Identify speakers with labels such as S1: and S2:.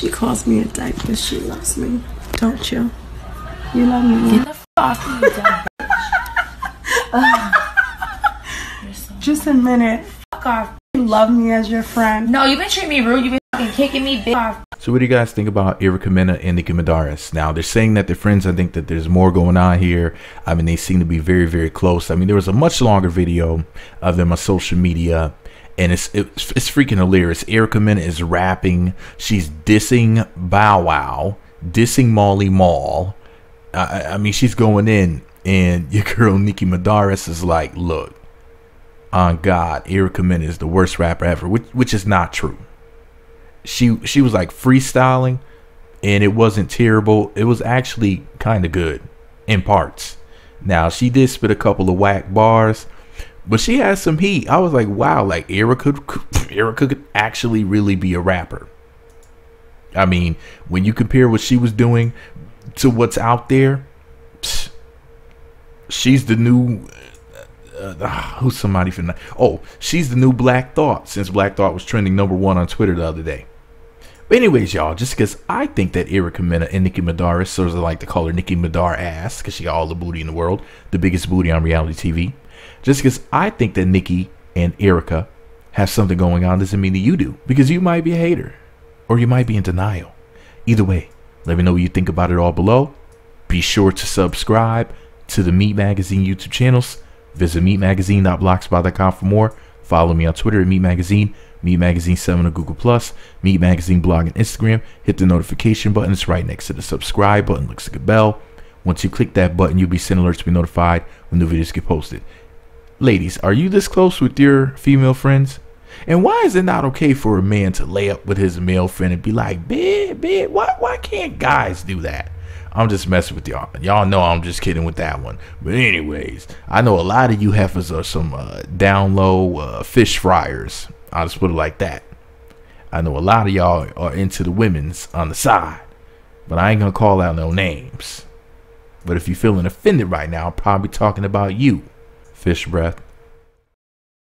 S1: She calls me a dyke, but she loves me. Don't you? You love me.
S2: Get the f off me, you dumb
S1: Just a minute.
S2: fuck off.
S1: You love me as your friend.
S2: No, you've been treating me rude. You've been fucking kicking me, bitch. off.
S3: So what do you guys think about Erica Mena and Nikki Mudarris? Now they're saying that they're friends. I think that there's more going on here. I mean, they seem to be very, very close. I mean, there was a much longer video of them on social media, and it's it's, it's freaking hilarious. Erica Mena is rapping. She's dissing Bow Wow, dissing Mally Mall. I, I mean, she's going in, and your girl Nikki Mudarris is like, "Look, on God, Erica Mena is the worst rapper ever," which which is not true she she was like freestyling and it wasn't terrible it was actually kind of good in parts now she did spit a couple of whack bars but she has some heat. I was like wow like erica erica could actually really be a rapper. I mean when you compare what she was doing to what's out there she's the new uh, uh, who's somebody from oh she's the new black thought since black thought was trending number one on twitter the other day. But anyways, y'all, just because I think that Erica Mena and Nikki Mudarris, or as I like to call her, Nicki Madar ass, because she got all the booty in the world, the biggest booty on reality TV. Just because I think that Nikki and Erica have something going on doesn't mean that you do, because you might be a hater, or you might be in denial. Either way, let me know what you think about it all below. Be sure to subscribe to the MEET Magazine YouTube channels. Visit meetmagazine.blogspot.com for more. Follow me on Twitter at MEET Magazine. MEET Magazine 7 on Google Plus, MEET Magazine blog and Instagram. Hit the notification button. It's right next to the subscribe button. Looks like a bell. Once you click that button, you'll be sent alerts to be notified when new videos get posted. Ladies, are you this close with your female friends? And why is it not okay for a man to lay up with his male friend and be like, "Big, big"? Why, why can't guys do that? I'm just messing with y'all. Y'all know I'm just kidding with that one. But anyways, I know a lot of you heifers are some uh, down low uh, fish fryers. I'll just put it like that. I know a lot of y'all are into the women's on the side, but I ain't gonna call out no names. But if you're feeling offended right now, I'm probably talking about you, fish breath.